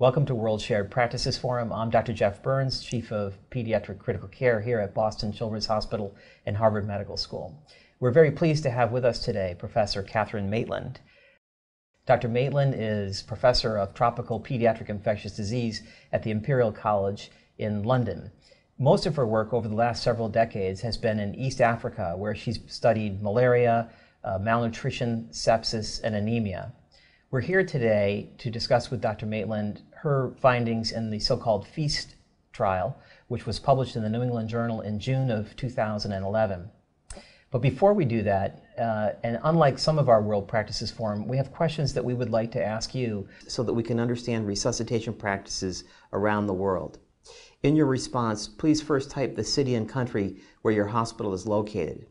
Welcome to World Shared Practices Forum. I'm Dr. Jeff Burns, Chief of Pediatric Critical Care here at Boston Children's Hospital and Harvard Medical School. We're very pleased to have with us today Professor Kathryn Maitland. Dr. Maitland is Professor of Tropical Pediatric Infectious Disease at the Imperial College in London. Most of her work over the last several decades has been in East Africa, where she's studied malaria, uh, malnutrition, sepsis, and anemia. We're here today to discuss with Dr. Maitland her findings in the so-called FEAST trial, which was published in the New England Journal in June of 2011. But before we do that, uh, and unlike some of our World Practices Forum, we have questions that we would like to ask you so that we can understand resuscitation practices around the world. In your response, please first type the city and country where your hospital is located.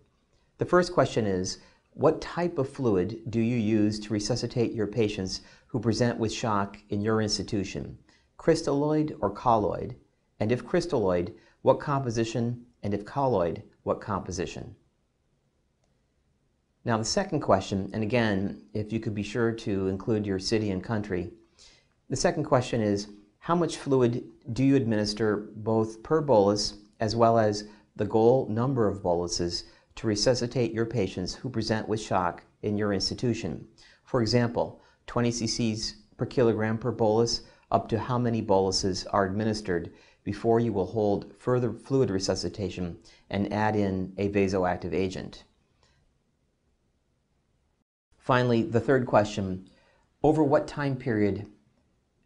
The first question is, what type of fluid do you use to resuscitate your patients who present with shock in your institution? Crystalloid or colloid? And if crystalloid, what composition? And if colloid, what composition? Now the second question, and again, if you could be sure to include your city and country, the second question is, how much fluid do you administer both per bolus as well as the goal number of boluses to resuscitate your patients who present with shock in your institution. For example, 20 cc's per kilogram per bolus, up to how many boluses are administered before you will hold further fluid resuscitation and add in a vasoactive agent. Finally, the third question, over what time period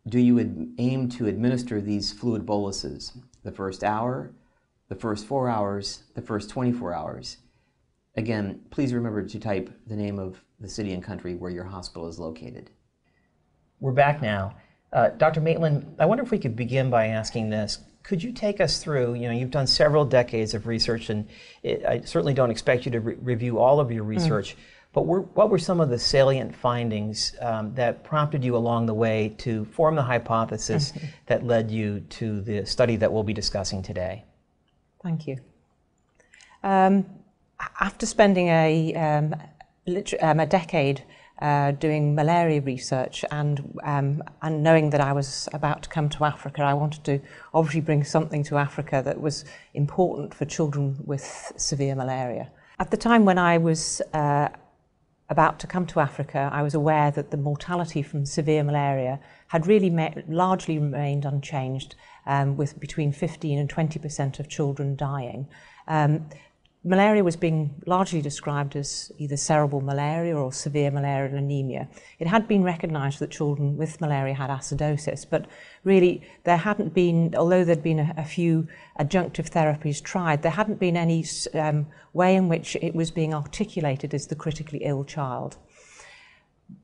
do you aim to administer these fluid boluses? The first hour, the first four hours, the first 24 hours? Again, please remember to type the name of the city and country where your hospital is located. We're back now. Uh, Dr. Maitland, I wonder if we could begin by asking this. Could you take us through, you know, you've done several decades of research, and it, I certainly don't expect you to re review all of your research, mm. but were, what were some of the salient findings um, that prompted you along the way to form the hypothesis mm-hmm. that led you to the study that we'll be discussing today? Thank you. Um, after spending a, um, um, a decade uh, doing malaria research and, um, and knowing that I was about to come to Africa, I wanted to obviously bring something to Africa that was important for children with severe malaria. At the time when I was uh, about to come to Africa, I was aware that the mortality from severe malaria had really largely remained unchanged, um, with between 15 and 20% of children dying. Um, Malaria was being largely described as either cerebral malaria or severe malarial anemia. It had been recognised that children with malaria had acidosis, but really there hadn't been, although there'd been a, a few adjunctive therapies tried, there hadn't been any um, way in which it was being articulated as the critically ill child.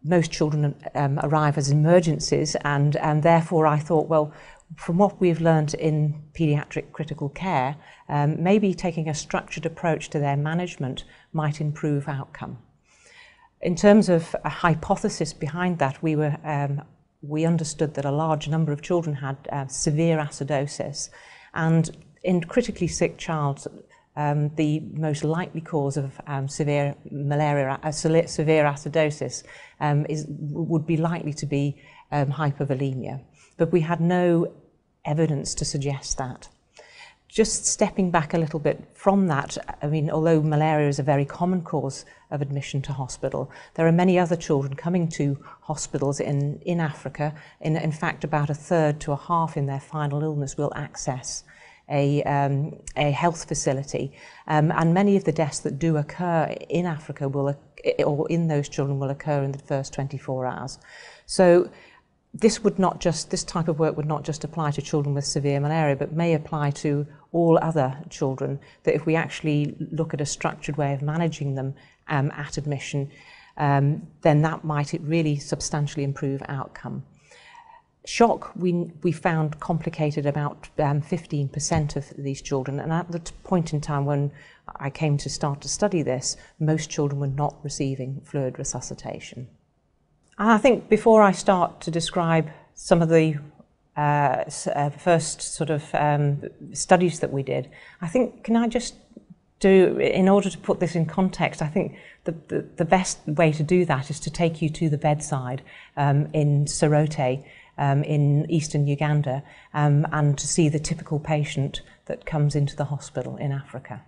Most children um, arrive as emergencies, and, and therefore I thought, well, from what we've learned in paediatric critical care, um, maybe taking a structured approach to their management might improve outcome. In terms of a hypothesis behind that, we were um, we understood that a large number of children had uh, severe acidosis, and in critically sick child, um, the most likely cause of um, severe malaria, uh, severe acidosis, um, is would be likely to be um, hypovolemia but we had no evidence to suggest that. Just stepping back a little bit from that, I mean, although malaria is a very common cause of admission to hospital, there are many other children coming to hospitals in, in Africa. In, in fact, about a third to a half in their final illness will access a, um, a health facility. Um, and many of the deaths that do occur in Africa will, or in those children will occur in the first 24 hours. So this would not just this type of work would not just apply to children with severe malaria but may apply to all other children that if we actually look at a structured way of managing them um, at admission um, then that might really substantially improve outcome. Shock we we found complicated about um, 15% of these children. And at the point in time when I came to start to study this most children were not receiving fluid resuscitation I think before I start to describe some of the uh, uh, first sort of um, studies that we did, I think, can I just do, in order to put this in context, I think the, the, the best way to do that is to take you to the bedside um, in Soroti um, in eastern Uganda um, and to see the typical patient that comes into the hospital in Africa.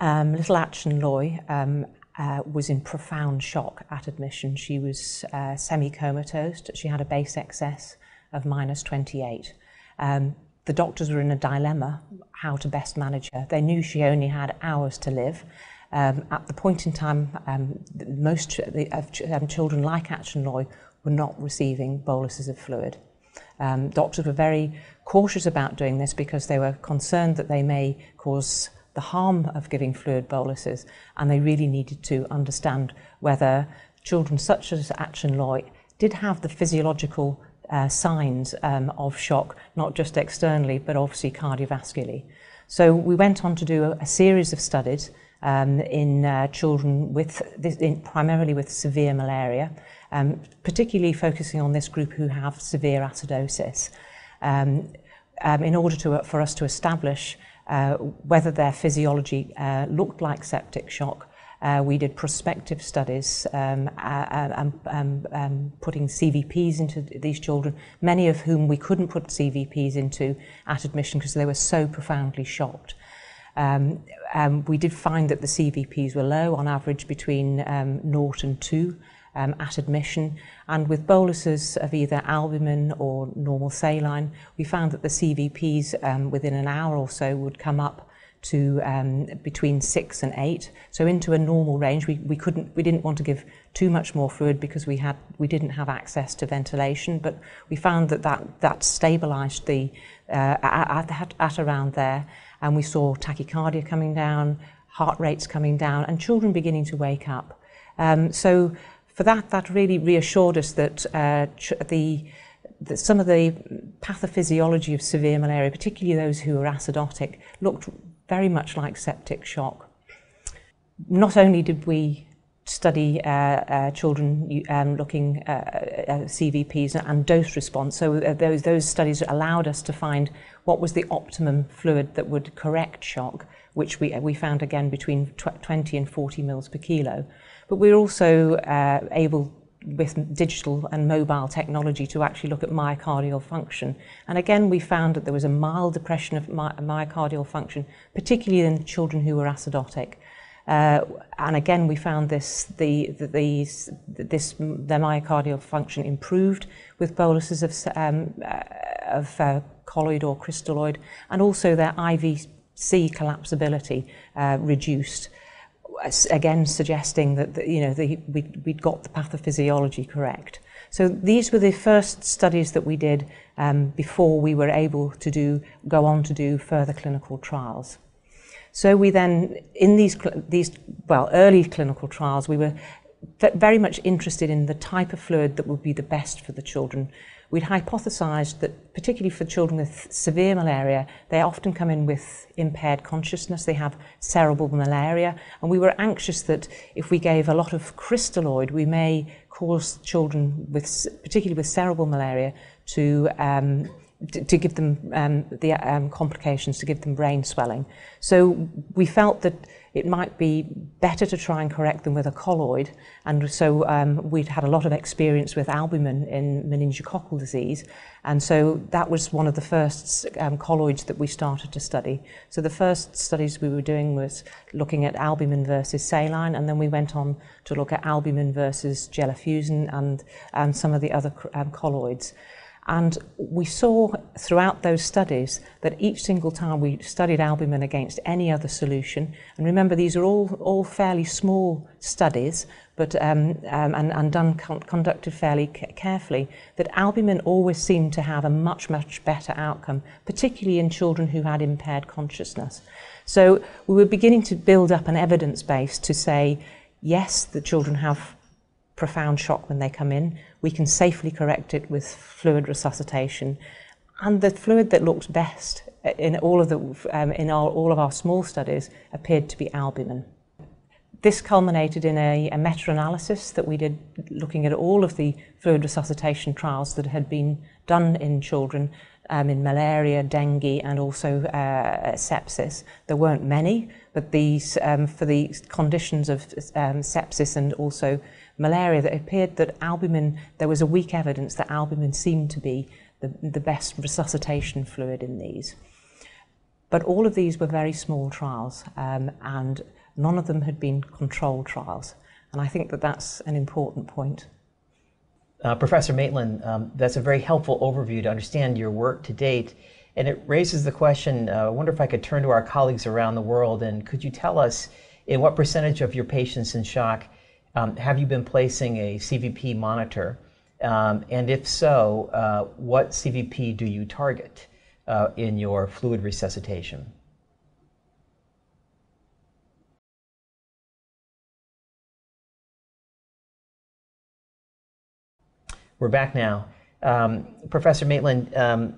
Um, little Action Loy um, uh, was in profound shock at admission. She was uh, semi-comatose. She had a base excess of minus 28. Um, the doctors were in a dilemma how to best manage her. They knew she only had hours to live. Um, at the point in time, um, most ch of ch um, children like Action Loy were not receiving boluses of fluid. Um, doctors were very cautious about doing this because they were concerned that they may cause the harm of giving fluid boluses and they really needed to understand whether children such as Action Loy did have the physiological uh, signs um, of shock, not just externally, but obviously cardiovascularly. So we went on to do a, a series of studies um, in uh, children with this, in, primarily with severe malaria, um, particularly focusing on this group who have severe acidosis, um, um, in order to, for us to establish uh, whether their physiology uh, looked like septic shock Uh, we did prospective studies um, um, um, um, putting CVPs into these children, many of whom we couldn't put CVPs into at admission because they were so profoundly shocked. Um, um, we did find that the CVPs were low, on average between um, 0 and 2 um, at admission. And with boluses of either albumin or normal saline, we found that the CVPs um, within an hour or so would come up to um, between six and eight, so into a normal range. We, we couldn't, we didn't want to give too much more fluid because we had, we didn't have access to ventilation, but we found that that, that stabilized the, uh, at, at, at around there, and we saw tachycardia coming down, heart rates coming down, and children beginning to wake up. Um, so for that, that really reassured us that uh, the, that some of the pathophysiology of severe malaria, particularly those who are acidotic, looked very much like septic shock. Not only did we study uh, uh, children um, looking uh, at CVPs and dose response. So uh, those, those studies allowed us to find what was the optimum fluid that would correct shock, which we, we found again between 20 and 40 mils per kilo. But we we're also uh, able with digital and mobile technology to actually look at myocardial function. And again, we found that there was a mild depression of my myocardial function, particularly in children who were acidotic. Uh, and again, we found this, the, the, these, this, their myocardial function improved with boluses of, um, uh, of uh, colloid or crystalloid, and also their IVC collapsibility uh, reduced again suggesting that the, you know the, we, we'd got the pathophysiology correct. So these were the first studies that we did um, before we were able to do go on to do further clinical trials. So we then, in these, these well, early clinical trials, we were very much interested in the type of fluid that would be the best for the children we'd hypothesized that particularly for children with severe malaria, they often come in with impaired consciousness, they have cerebral malaria, and we were anxious that if we gave a lot of crystalloid, we may cause children with, particularly with cerebral malaria, to um, to give them um, the um, complications, to give them brain swelling. So we felt that it might be better to try and correct them with a colloid. And so um, we'd had a lot of experience with albumin in meningococcal disease. And so that was one of the first um, colloids that we started to study. So the first studies we were doing was looking at albumin versus saline, and then we went on to look at albumin versus Gelofusine and, and some of the other um, colloids. And we saw throughout those studies that each single time we studied albumin against any other solution, and remember these are all, all fairly small studies, but um, um, and, and done con conducted fairly carefully, that albumin always seemed to have a much, much better outcome, particularly in children who had impaired consciousness. So we were beginning to build up an evidence base to say, yes, the children have profound shock when they come in. We can safely correct it with fluid resuscitation. And the fluid that looked best in all of, the, um, in our, all of our small studies appeared to be albumin. This culminated in a, a meta-analysis that we did looking at all of the fluid resuscitation trials that had been done in children um, in malaria, dengue, and also uh, sepsis. There weren't many, but these um, for the conditions of um, sepsis and also malaria, that appeared that albumin, there was a weak evidence that albumin seemed to be the, the best resuscitation fluid in these. But all of these were very small trials, um, and none of them had been controlled trials. And I think that that's an important point. Uh, Professor Maitland, um, that's a very helpful overview to understand your work to date. And it raises the question uh, I wonder if I could turn to our colleagues around the world and could you tell us in what percentage of your patients in shock um, have you been placing a CVP monitor? Um, and if so, uh, what CVP do you target uh, in your fluid resuscitation? We're back now. Um, Professor Maitland, um,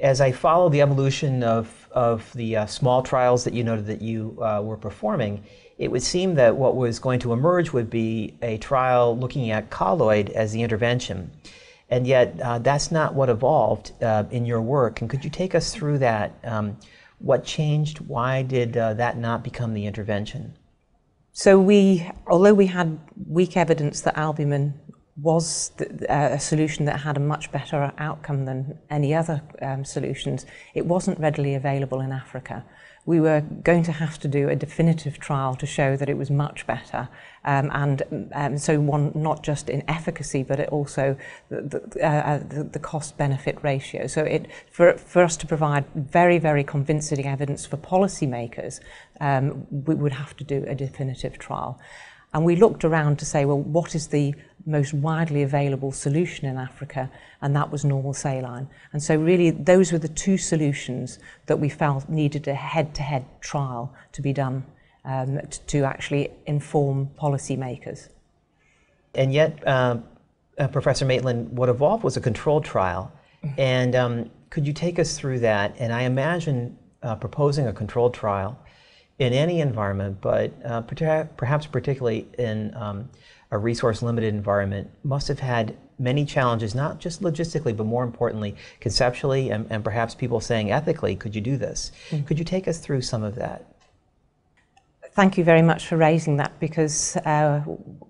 as I follow the evolution of, of the uh, small trials that you noted that you uh, were performing, it would seem that what was going to emerge would be a trial looking at colloid as the intervention. And yet, uh, that's not what evolved uh, in your work. And could you take us through that? Um, what changed? Why did uh, that not become the intervention? So we, although we had weak evidence that albumin was the, uh, a solution that had a much better outcome than any other um, solutions, it wasn't readily available in Africa. We were going to have to do a definitive trial to show that it was much better, um, and um, so one not just in efficacy, but it also the, the, uh, uh the, the cost-benefit ratio. So it for for us to provide very very convincing evidence for policymakers, um, we would have to do a definitive trial. And we looked around to say, well, what is the most widely available solution in Africa? And that was normal saline. And so really those were the two solutions that we felt needed a head-to-head -head trial to be done um, to, to actually inform policymakers. And yet, uh, uh, Professor Maitland, what evolved was a controlled trial. And um, could you take us through that? And I imagine uh, proposing a controlled trial in any environment, but uh, perhaps particularly in um, a resource limited environment, must have had many challenges, not just logistically, but more importantly, conceptually, and, and perhaps people saying ethically, could you do this? Mm. Could you take us through some of that? Thank you very much for raising that because uh,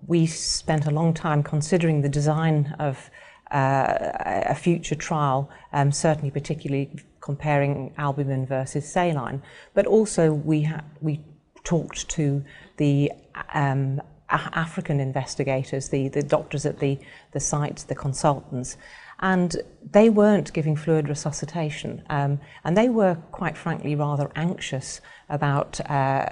we spent a long time considering the design of uh, a future trial, um, certainly particularly comparing albumin versus saline. But also we, we talked to the um, African investigators, the, the doctors at the, the sites, the consultants, and they weren't giving fluid resuscitation. Um, and they were, quite frankly, rather anxious about uh,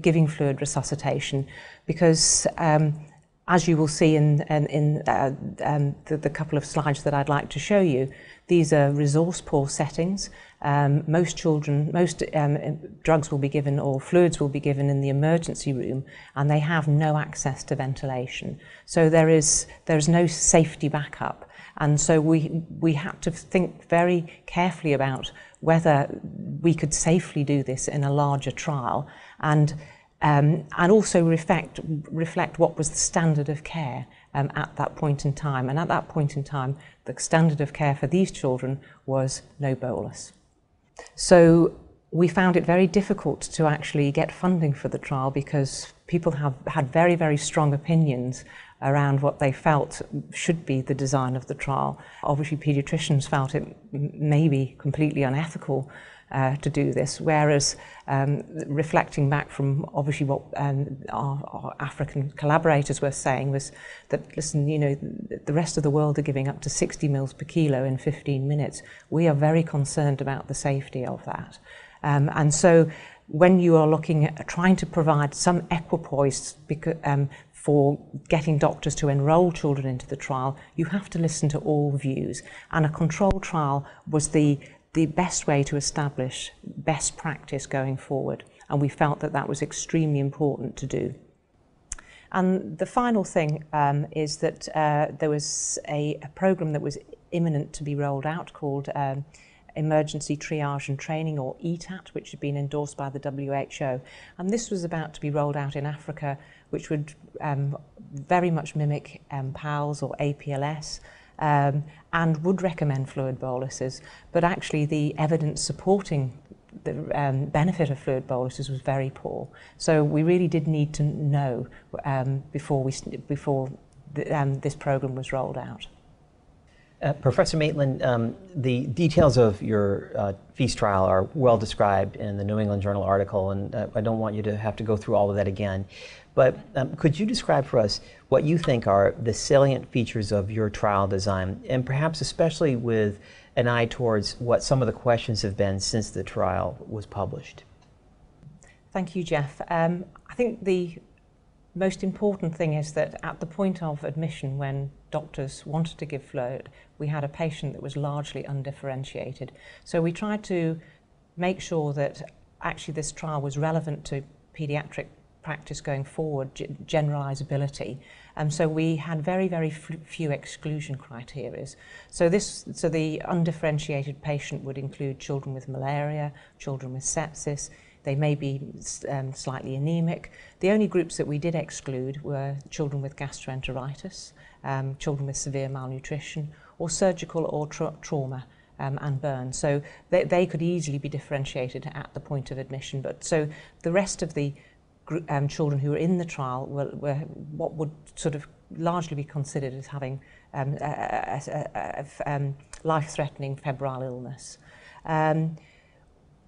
giving fluid resuscitation because um, as you will see in, in, in uh, um, the, the couple of slides that I'd like to show you, these are resource poor settings. Um, most children, most um, drugs will be given or fluids will be given in the emergency room and they have no access to ventilation. So there is, there is no safety backup. And so we, we had to think very carefully about whether we could safely do this in a larger trial. And um, and also reflect, reflect what was the standard of care um, at that point in time. And at that point in time, the standard of care for these children was no bolus. So we found it very difficult to actually get funding for the trial because people have had very, very strong opinions around what they felt should be the design of the trial. Obviously, paediatricians felt it may be completely unethical uh, to do this, whereas um, reflecting back from obviously what um, our, our African collaborators were saying was that, listen, you know, the rest of the world are giving up to 60 mils per kilo in 15 minutes. We are very concerned about the safety of that. Um, and so when you are looking at trying to provide some equipoise because, um, for getting doctors to enrol children into the trial, you have to listen to all views. And a control trial was the the best way to establish best practice going forward. And we felt that that was extremely important to do. And the final thing um, is that uh, there was a, a program that was imminent to be rolled out called um, Emergency Triage and Training, or ETAT, which had been endorsed by the WHO. And this was about to be rolled out in Africa, which would um, very much mimic um, PALS or APLS, um, and would recommend fluid boluses, but actually the evidence supporting the um, benefit of fluid boluses was very poor. So we really did need to know um, before, we, before the, um, this program was rolled out. Uh, Professor Maitland, um, the details of your uh, FEAST trial are well described in the New England Journal article, and uh, I don't want you to have to go through all of that again. But um, could you describe for us what you think are the salient features of your trial design, and perhaps especially with an eye towards what some of the questions have been since the trial was published? Thank you, Jeff. Um, I think the most important thing is that at the point of admission, when doctors wanted to give fluid, we had a patient that was largely undifferentiated. So we tried to make sure that actually this trial was relevant to paediatric practice going forward, generalizability. Um, so we had very, very few exclusion criteria. So this, so the undifferentiated patient would include children with malaria, children with sepsis, they may be um, slightly anemic. The only groups that we did exclude were children with gastroenteritis, um, children with severe malnutrition, or surgical or tra trauma um, and burn. So they, they could easily be differentiated at the point of admission. But so the rest of the um, children who were in the trial were, were what would sort of largely be considered as having um, a, a, a, um, life-threatening febrile illness. Um,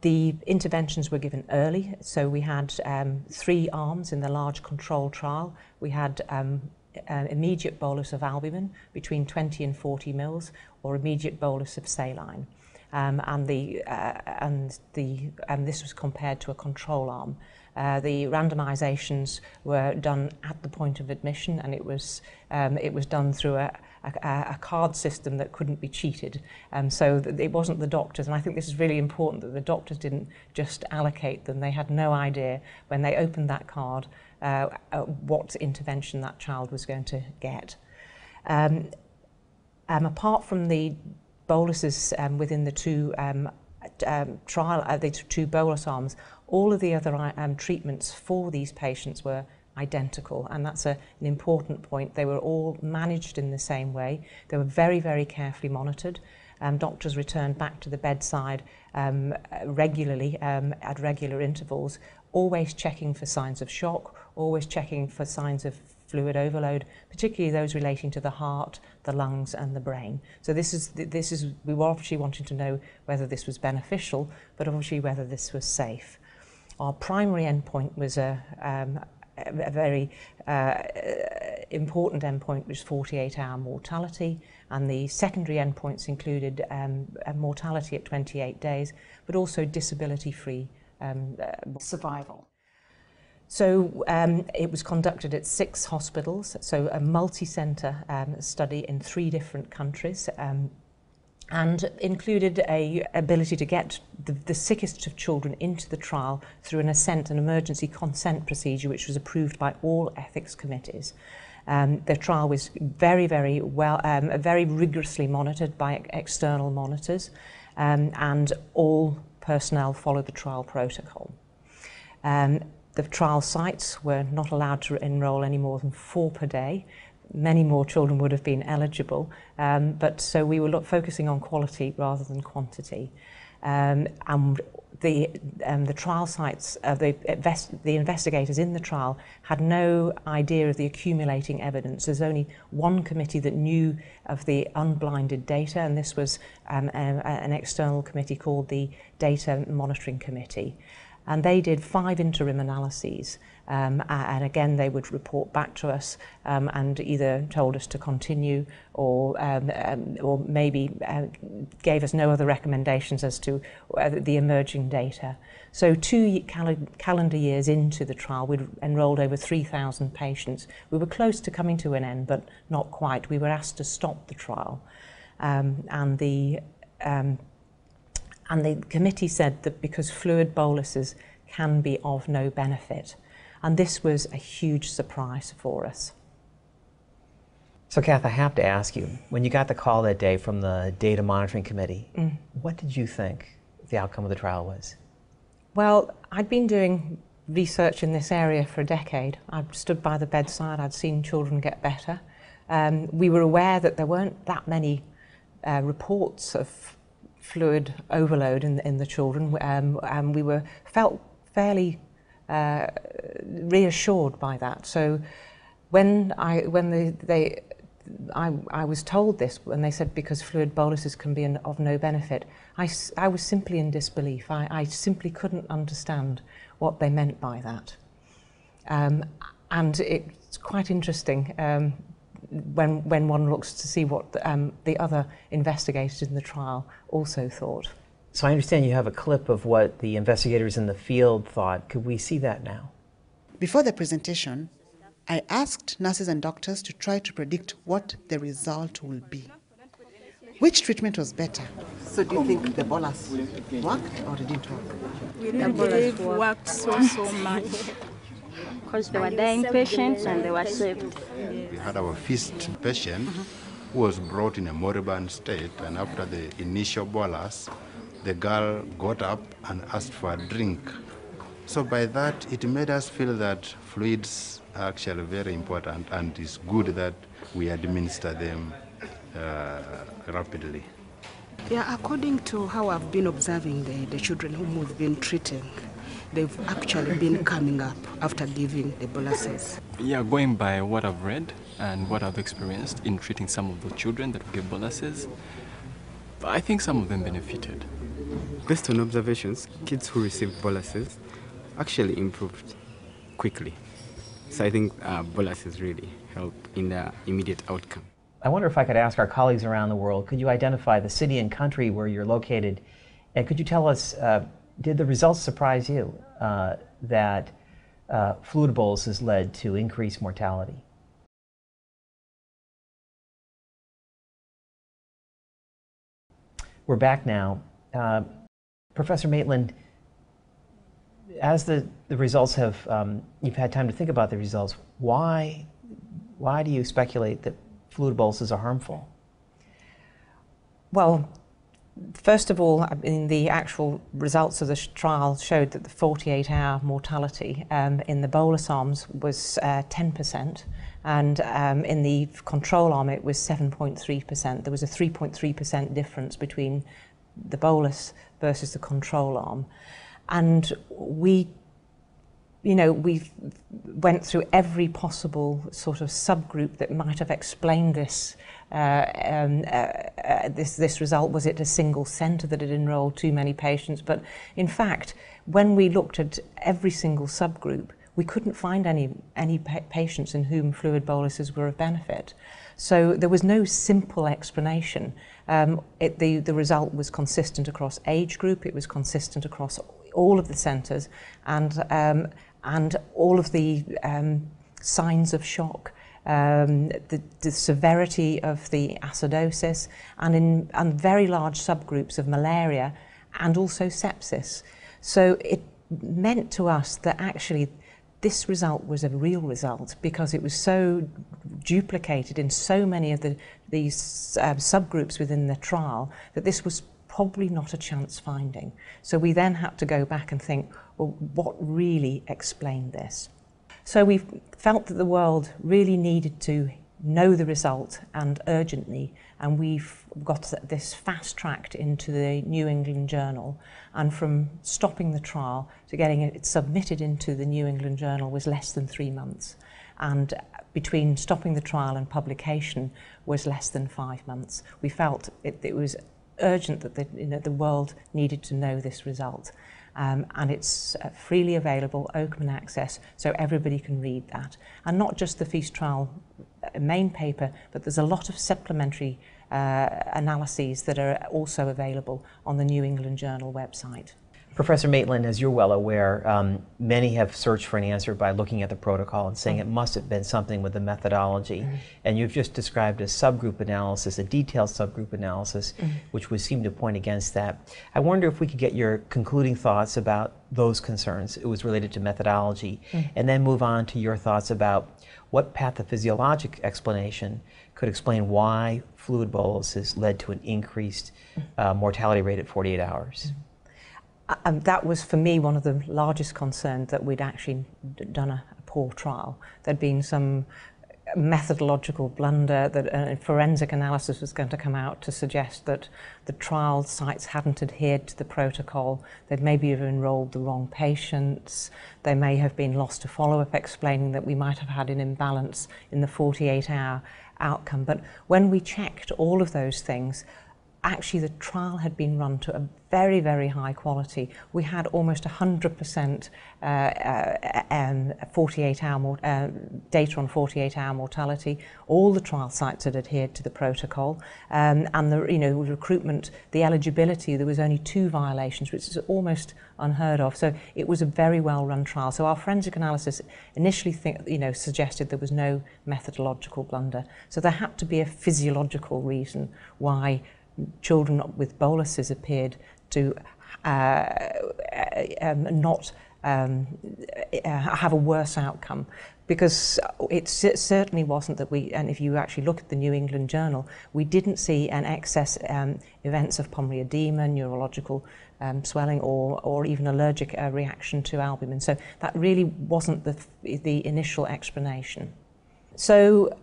The interventions were given early, so we had um, three arms in the large control trial. We had um, an immediate bolus of albumin between 20 and 40 mils or immediate bolus of saline. um, and the uh, and the um, this was compared to a control arm. Uh, the randomizations were done at the point of admission and it was um, it was done through a, a, a card system that couldn't be cheated. Um, so that it wasn't the doctors, and I think this is really important that the doctors didn't just allocate them. They had no idea when they opened that card uh, uh, what intervention that child was going to get. Um, um, apart from the boluses um, within the two um, um, trial, uh, the two bolus arms, all of the other um, treatments for these patients were identical and that's a, an important point. They were all managed in the same way. They were very, very carefully monitored. Um, doctors returned back to the bedside um, regularly um, at regular intervals, always checking for signs of shock, always checking for signs of fluid overload, particularly those relating to the heart, the lungs and the brain. So this is, this is, we were obviously wanting to know whether this was beneficial, but obviously whether this was safe. Our primary endpoint was a, um, a very uh, important endpoint was 48-hour mortality, and the secondary endpoints included um, mortality at 28 days, but also disability-free um, uh, survival. So um, it was conducted at six hospitals, so a multi-centre um, study in three different countries. Um, and included a ability to get the, the sickest of children into the trial through an assent, an emergency consent procedure, which was approved by all ethics committees. Um, the trial was very, very well, um, very rigorously monitored by external monitors, um, and all personnel followed the trial protocol. Um, The trial sites were not allowed to enrol any more than four per day. Many more children would have been eligible, um, but so we were look, focusing on quality rather than quantity. Um, and the, um, the trial sites, uh, the, invest the investigators in the trial had no idea of the accumulating evidence. There's only one committee that knew of the unblinded data, and this was um, a, an external committee called the Data Monitoring Committee. And they did five interim analyses. Um, and again, they would report back to us um, and either told us to continue or, um, um, or maybe uh, gave us no other recommendations as to uh, the emerging data. So two cal calendar years into the trial, we'd enrolled over 3,000 patients. We were close to coming to an end, but not quite. We were asked to stop the trial. Um, and the um, and the committee said that because fluid boluses can be of no benefit, And this was a huge surprise for us. So, Kath, I have to ask you when you got the call that day from the Data Monitoring Committee, mm. what did you think the outcome of the trial was? Well, I'd been doing research in this area for a decade. I'd stood by the bedside, I'd seen children get better. Um, we were aware that there weren't that many uh, reports of fluid overload in, in the children, um, and we were felt fairly uh, reassured by that. So when I when they, they I, I was told this and they said because fluid boluses can be an, of no benefit. I, I was simply in disbelief. I, I simply couldn't understand what they meant by that. Um, and it's quite interesting um, when, when one looks to see what the, um, the other investigators in the trial also thought. So I understand you have a clip of what the investigators in the field thought. Could we see that now? Before the presentation, I asked nurses and doctors to try to predict what the result will be. Which treatment was better? So do you think the bolus worked or it didn't work? We really believe worked so, so much. Because they were dying patients and they were saved. We had our first patient who was brought in a moribund state, and after the initial bolus, the girl got up and asked for a drink. So by that, it made us feel that fluids are actually very important, and it's good that we administer them uh, rapidly. Yeah, according to how I've been observing the, the children whom we've been treating, they've actually been coming up after giving the boluses. Yeah, going by what I've read and what I've experienced in treating some of the children that gave boluses, I think some of them benefited. Based on observations, kids who received boluses actually improved quickly. So I think uh, boluses really help in the immediate outcome. I wonder if I could ask our colleagues around the world, could you identify the city and country where you're located? And could you tell us, uh, did the results surprise you uh, that uh, fluid boluses led to increased mortality? We're back now. Uh, Professor Maitland, as the, the results have, um, you've had time to think about the results, why, why do you speculate that fluid boluses are harmful? Well, first of all, I mean, the actual results of the trial showed that the 48-hour mortality um, in the bolus arms was uh, 10%, and um, in the control arm it was 7.3%. There was a 3.3% difference between the bolus versus the control arm. And we you know, we went through every possible sort of subgroup that might have explained this um, uh, uh, this, this result. Was it a single centre that had enrolled too many patients? But in fact, when we looked at every single subgroup, we couldn't find any, any pa patients in whom fluid boluses were of benefit. So there was no simple explanation. Um, it, the, the result was consistent across age group, it was consistent across all of the centres, and um, and all of the um, signs of shock, um, the, the severity of the acidosis, and in and very large subgroups of malaria, and also sepsis. So it meant to us that actually this result was a real result because it was so duplicated in so many of the these uh, subgroups within the trial that this was probably not a chance finding. So we then had to go back and think, well, what really explained this? So we felt that the world really needed to know the result and urgently and we've got this fast tracked into the New England Journal and from stopping the trial to getting it submitted into the New England Journal was less than three months and between stopping the trial and publication was less than five months. We felt it, it was urgent that the, you know, the world needed to know this result um, and it's uh, freely available, open Access, so everybody can read that. And not just the feast trial uh, main paper, but there's a lot of supplementary uh, analyses that are also available on the New England Journal website. Professor Maitland, as you're well aware, um, many have searched for an answer by looking at the protocol and saying it must have been something with the methodology. Mm -hmm. And you've just described a subgroup analysis, a detailed subgroup analysis, mm -hmm. which would seem to point against that. I wonder if we could get your concluding thoughts about those concerns. It was related to methodology. Mm -hmm. And then move on to your thoughts about what pathophysiologic explanation could explain why fluid boluses led to an increased uh, mortality rate at 48 hours. And that was for me one of the largest concerns that we'd actually done a, a poor trial. There'd been some methodological blunder that uh, a forensic analysis was going to come out to suggest that the trial sites hadn't adhered to the protocol. They'd maybe have enrolled the wrong patients. They may have been lost to follow-up explaining that we might have had an imbalance in the 48-hour outcome. But when we checked all of those things, actually the trial had been run to a very, very high quality. We had almost 100% uh, uh, um, 48-hour uh, data on 48-hour mortality. All the trial sites had adhered to the protocol, um, and the you know recruitment, the eligibility, there was only two violations, which is almost unheard of. So it was a very well-run trial. So our forensic analysis initially think, you know suggested there was no methodological blunder. So there had to be a physiological reason why children with boluses appeared to uh, um, not um, uh, have a worse outcome because it certainly wasn't that we, and if you actually look at the New England Journal, we didn't see an excess um, events of pulmonary edema, neurological um, swelling, or, or even allergic uh, reaction to albumin. So that really wasn't the, the initial explanation. So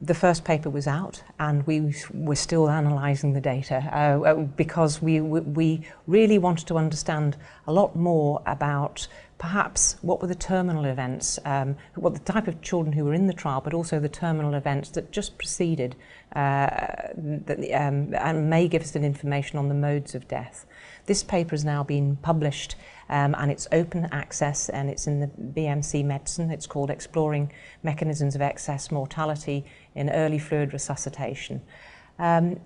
the first paper was out and we were still analysing the data uh, uh because we, we really wanted to understand a lot more about perhaps what were the terminal events, um, what the type of children who were in the trial, but also the terminal events that just preceded uh, that, um, and may give us an information on the modes of death. This paper has now been published um, and it's open access and it's in the BMC Medicine. It's called Exploring Mechanisms of Excess Mortality in Early Fluid Resuscitation. Um,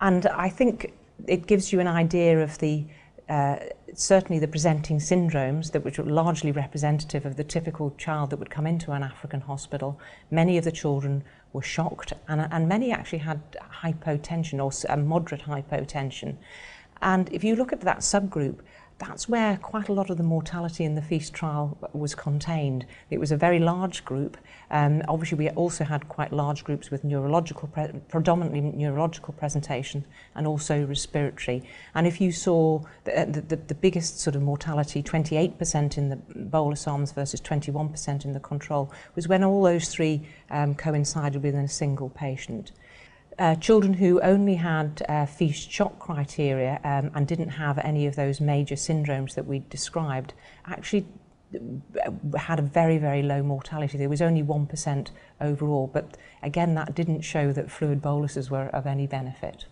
and I think it gives you an idea of the uh, certainly the presenting syndromes that were largely representative of the typical child that would come into an African hospital. Many of the children were shocked and, and many actually had hypotension or moderate hypotension. And if you look at that subgroup, that's where quite a lot of the mortality in the feast trial was contained. It was a very large group. Um, obviously, we also had quite large groups with neurological, predominantly neurological presentation and also respiratory. And if you saw the, uh, the, the biggest sort of mortality, 28% in the bolus arms versus 21% in the control, was when all those three um, coincided within a single patient uh, children who only had uh, feast shock criteria um, and didn't have any of those major syndromes that we described actually uh, had a very, very low mortality. There was only 1% overall, but again, that didn't show that fluid boluses were of any benefit.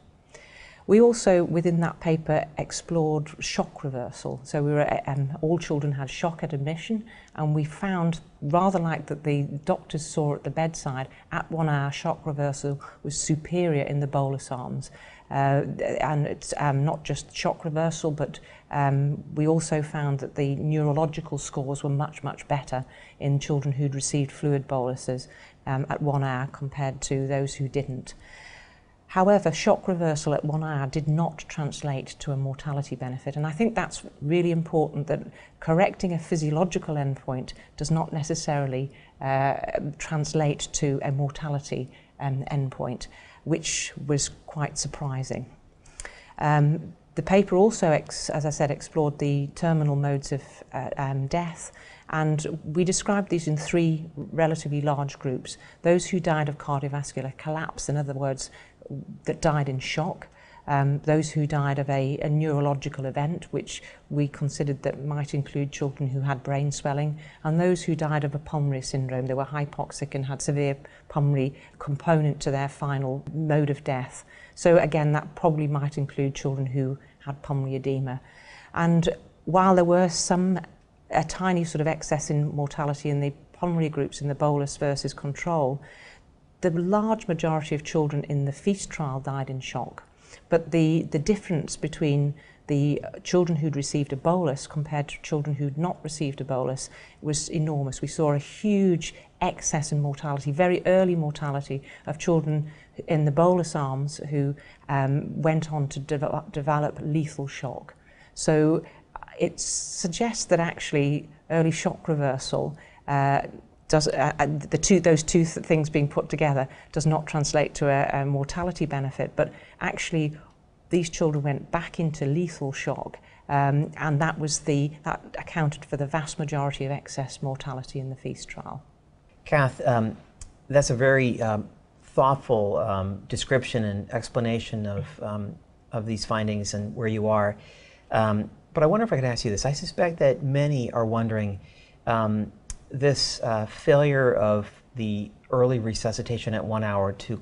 We also, within that paper, explored shock reversal. So we were, um, all children had shock at admission, and we found, rather like that the doctors saw at the bedside, at one hour shock reversal was superior in the bolus arms. Uh, and it's um, not just shock reversal, but um, we also found that the neurological scores were much, much better in children who'd received fluid boluses um, at one hour compared to those who didn't. However, shock reversal at one hour did not translate to a mortality benefit. And I think that's really important that correcting a physiological endpoint does not necessarily uh, translate to a mortality um, endpoint, which was quite surprising. Um, the paper also, as I said, explored the terminal modes of uh, um, death and we described these in three relatively large groups. Those who died of cardiovascular collapse, in other words, that died in shock, um, those who died of a, a neurological event, which we considered that might include children who had brain swelling, and those who died of a pulmonary syndrome. They were hypoxic and had severe pulmonary component to their final mode of death. So again, that probably might include children who had pulmonary edema. And while there were some, a tiny sort of excess in mortality in the pulmonary groups in the bolus versus control, the large majority of children in the feast trial died in shock. But the, the difference between the children who'd received a bolus compared to children who'd not received a bolus was enormous. We saw a huge excess in mortality, very early mortality of children in the bolus arms who um, went on to develop, lethal shock. So it suggests that actually early shock reversal uh, does, uh, uh, the two, those two th things being put together does not translate to a, a mortality benefit, but actually these children went back into lethal shock um, and that was the that accounted for the vast majority of excess mortality in the feast trial. Kath, um, that's a very um, thoughtful um, description and explanation of, um, of these findings and where you are. Um, but I wonder if I could ask you this. I suspect that many are wondering this uh, failure of the early resuscitation at one hour to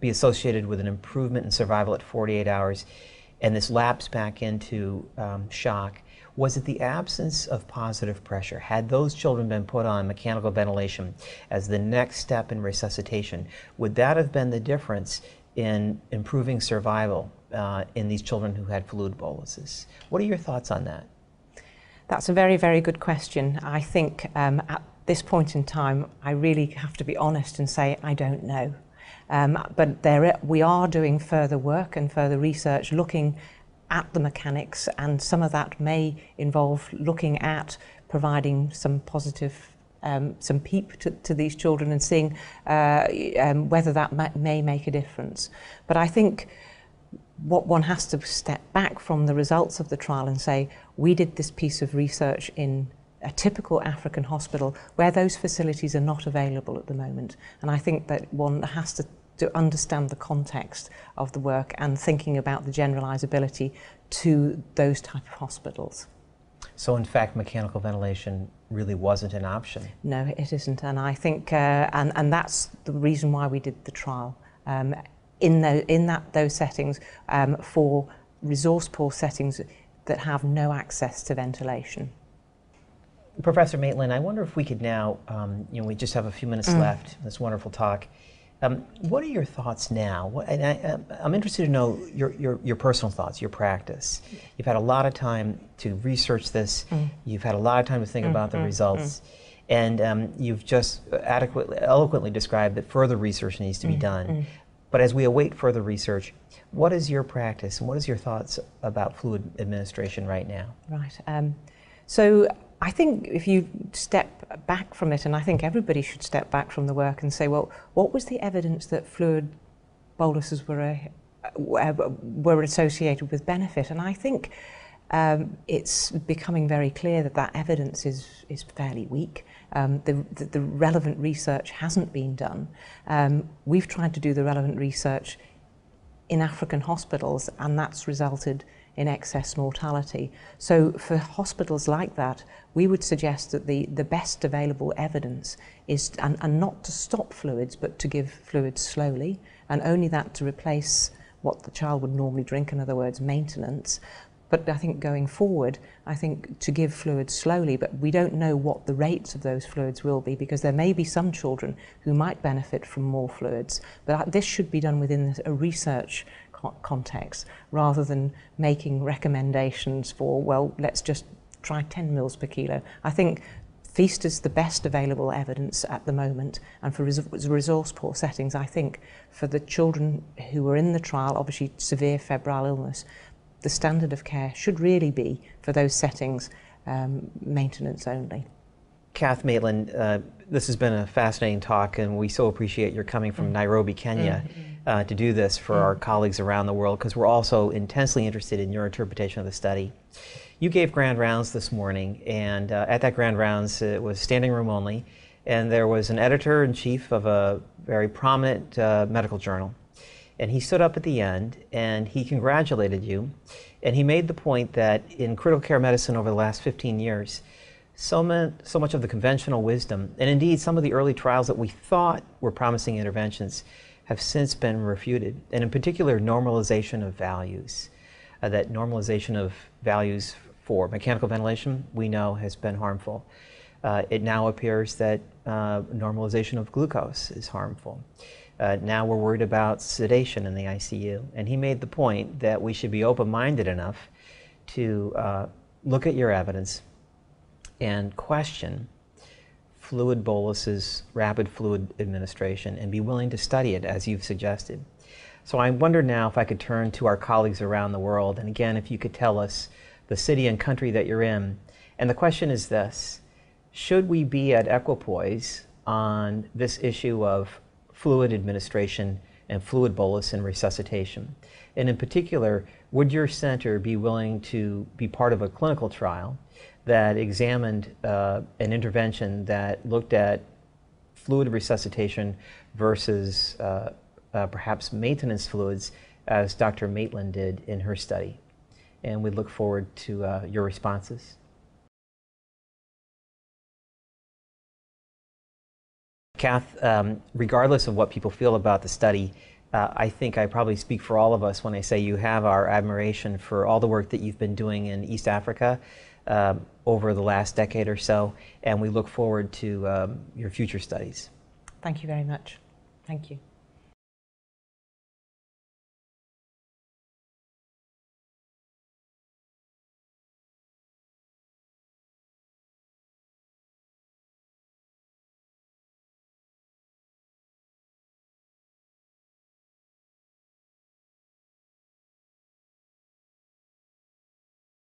be associated with an improvement in survival at 48 hours and this lapse back into um, shock was it the absence of positive pressure? Had those children been put on mechanical ventilation as the next step in resuscitation, would that have been the difference in improving survival uh, in these children who had fluid boluses? What are your thoughts on that? That's a very, very good question. I think um, at this point in time, I really have to be honest and say I don't know. Um, but there, we are doing further work and further research looking at the mechanics, and some of that may involve looking at providing some positive um, some PEEP to, to these children and seeing uh, um, whether that may make a difference. But I think what one has to step back from the results of the trial and say, we did this piece of research in a typical African hospital where those facilities are not available at the moment. And I think that one has to to understand the context of the work and thinking about the generalizability to those type of hospitals. So in fact, mechanical ventilation really wasn't an option? No, it isn't. And I think, uh, and, and that's the reason why we did the trial. Um, in, the, in that, those settings, um, for resource poor settings that have no access to ventilation. Professor Maitland, I wonder if we could now, um, you know, we just have a few minutes mm. left in this wonderful talk. Um, what are your thoughts now? What, and I, am interested to know your, your, your, personal thoughts, your practice. You've had a lot of time to research this. Mm. You've had a lot of time to think mm, about the mm, results. Mm. And um, you've just adequately, eloquently described that further research needs to be mm, done. But as we await further research, what is your practice and what is your thoughts about fluid administration right now? Right. Um, so I think if you step back from it, and I think everybody should step back from the work and say, well, what was the evidence that fluid boluses were, a, were associated with benefit? And I think um, it's becoming very clear that that evidence is, is fairly weak. Um, the, the, the relevant research hasn't been done. Um, we've tried to do the relevant research in African hospitals, and that's resulted in excess mortality. So for hospitals like that, we would suggest that the, the best available evidence is, and, and not to stop fluids, but to give fluids slowly, and only that to replace what the child would normally drink, in other words, maintenance. But I think going forward, I think to give fluids slowly, but we don't know what the rates of those fluids will be because there may be some children who might benefit from more fluids. But uh, this should be done within a research context rather than making recommendations for, well, let's just try 10 mils per kilo. I think FEAST is the best available evidence at the moment, and for res resource poor settings, I think for the children who were in the trial, obviously severe febrile illness, the standard of care should really be for those settings um, maintenance only. Kath Maitland, uh, this has been a fascinating talk, and we so appreciate your coming from mm. Nairobi, Kenya, mm -hmm. uh, to do this for mm. our colleagues around the world, because we're also intensely interested in your interpretation of the study. You gave grand rounds this morning, and uh, at that grand rounds, it was standing room only, and there was an editor in chief of a very prominent uh, medical journal. And he stood up at the end and he congratulated you. And he made the point that in critical care medicine over the last 15 years, so, so much of the conventional wisdom, and indeed some of the early trials that we thought were promising interventions, have since been refuted, and in particular, normalization of values. Uh, that normalization of values for mechanical ventilation, we know, has been harmful. Uh, it now appears that uh, normalization of glucose is harmful. Uh, now we're worried about sedation in the ICU. And he made the point that we should be open-minded enough to uh, look at your evidence, and question fluid boluses, rapid fluid administration, and be willing to study it as you've suggested. So I wonder now if I could turn to our colleagues around the world, and again, if you could tell us the city and country that you're in. And the question is this, should we be at equipoise on this issue of fluid administration and fluid bolus and resuscitation? And in particular, would your center be willing to be part of a clinical trial that examined uh, an intervention that looked at fluid resuscitation versus uh, uh, perhaps maintenance fluids, as Dr. Maitland did in her study. And we look forward to uh, your responses. Kath, um, regardless of what people feel about the study, uh, I think I probably speak for all of us when I say you have our admiration for all the work that you've been doing in East Africa um, over the last decade or so, and we look forward to um, your future studies. Thank you very much. Thank you.